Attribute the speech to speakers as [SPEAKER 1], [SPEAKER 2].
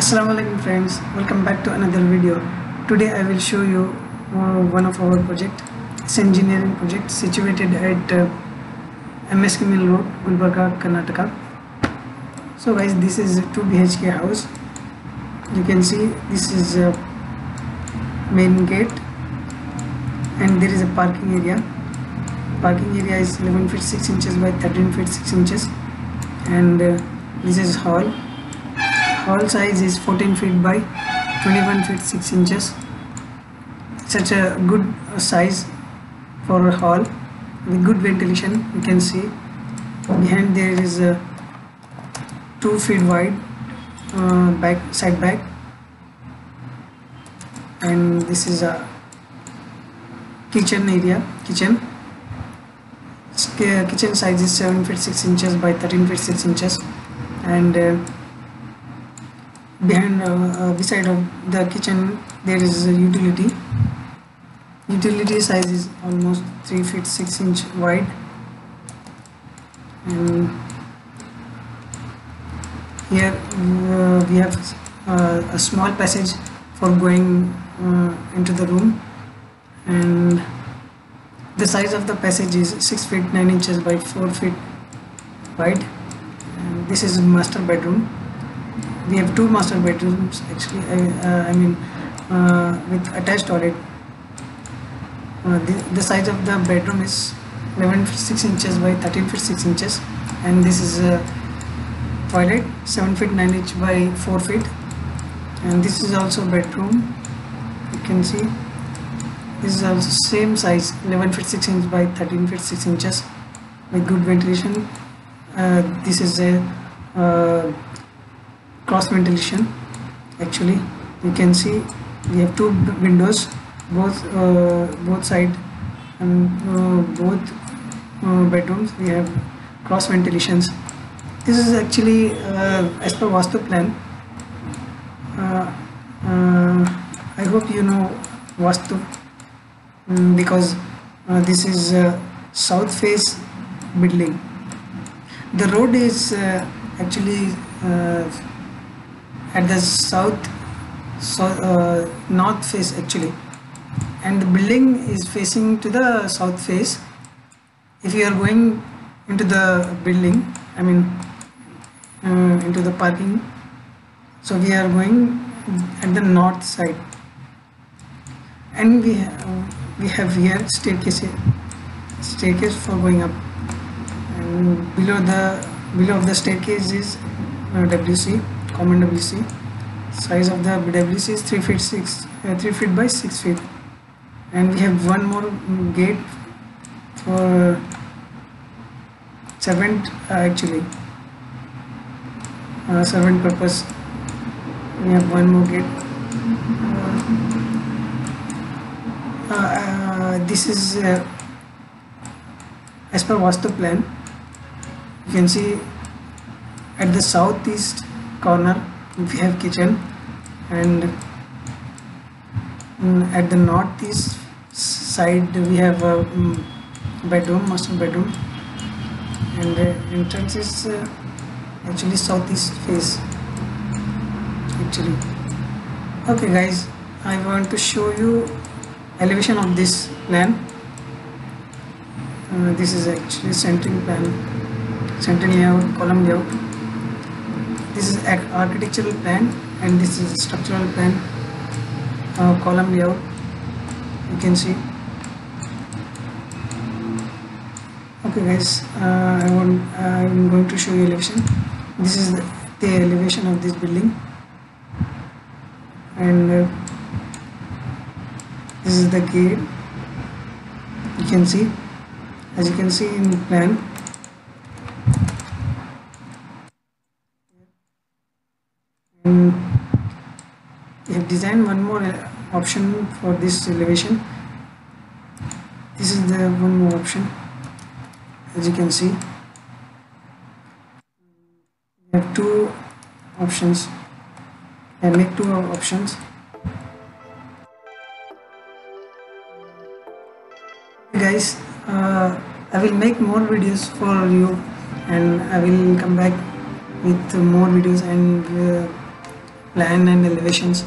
[SPEAKER 1] Assalamu alaikum friends. Welcome back to another video. Today I will show you uh, one of our project it's engineering project situated at uh, MSK Mill Road Gulbarga Karnataka. So guys this is a 2 BHK house. You can see this is a main gate and there is a parking area. Parking area is 11 feet 6 inches by 13 feet 6 inches and uh, this is hall hall size is 14 feet by 21 feet 6 inches. Such a good size for a hall. With good ventilation you can see. Behind there is a 2 feet wide uh, back side back. And this is a kitchen area kitchen. Kitchen size is 7 feet 6 inches by 13 feet 6 inches. And uh, behind uh, uh, beside of the kitchen there is a utility. Utility size is almost 3 feet 6 inch wide. And here uh, we have uh, a small passage for going uh, into the room. And the size of the passage is 6 feet 9 inches by 4 feet wide. And this is master bedroom we have two master bedrooms actually I, uh, I mean uh, with attached toilet. Uh, the, the size of the bedroom is 11 feet 6 inches by 13 feet 6 inches and this is a toilet 7 feet 9 inch by 4 feet. And this is also bedroom you can see. This is also same size 11 feet 6 inch by 13 feet 6 inches with good ventilation. Uh, this is a uh, cross ventilation. Actually you can see we have two windows both uh, both side and uh, both uh, bedrooms. We have cross ventilations. This is actually uh, as per vastu plan. Uh, uh, i hope you know vastu mm, because this is south face building. The road is actually at the south so uh, north face actually. And the building is facing to the south face. If you are going into the building i mean uh, into the parking so we are going at the north side. And we ha- we have here staircase staircase for going up. And below the below of the staircase is uh, WC common WC size of the WC is 3 feet 6 uh, 3 feet by 6 feet. And we have one more gate for servant uh, actually. Uh, servant purpose. We have one more gate. Uh, uh, this is uh, as per vastu plan. You can see at the southeast corner we have kitchen. And mm, at the northeast side we have a mm, bedroom master bedroom. And the entrance is uh, actually southeast face actually. Okay guys i want to show you elevation of this plan. Uh, this is actually centering plan central layout column layout this is architectural plan and this is structural plan. Uh, column layout you can see. Okay guys uh, I want I'm going to show you elevation. This is the, the elevation of this building. And uh, this is the gate. You can see. As you can see in plan and designed one more uh, option for this elevation. This is the one more option as you can see. We have two options. And make two options. Guys uh, I will make more videos for you and I will come back with more videos and uh, plan and elevations